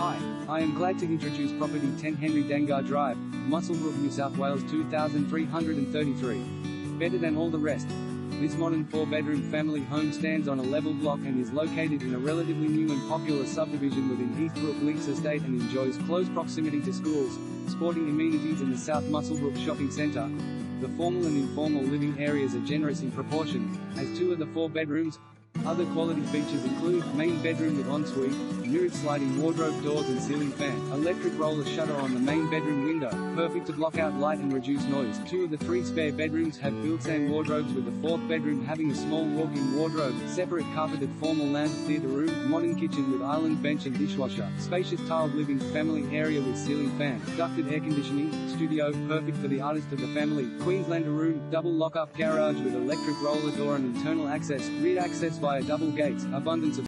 Hi, I am glad to introduce property 10 Henry Dangar Drive, Muswellbrook, New South Wales 2333. Better than all the rest. This modern four-bedroom family home stands on a level block and is located in a relatively new and popular subdivision within Heathbrook Links Estate and enjoys close proximity to schools, sporting amenities in the South Muswellbrook Shopping Centre. The formal and informal living areas are generous in proportion, as two of the four bedrooms, other quality features include main bedroom with ensuite, mirrored sliding wardrobe doors and ceiling fan, electric roller shutter on the main bedroom window, perfect to block out light and reduce noise. Two of the three spare bedrooms have built-in wardrobes with the fourth bedroom having a small walk-in wardrobe, separate carpeted formal lounge theatre room, modern kitchen with island bench and dishwasher, spacious tiled living family area with ceiling fan, ducted air conditioning, studio, perfect for the artist of the family, Queenslander room, double lock-up garage with electric roller door and internal access, rear access via double gates, abundance of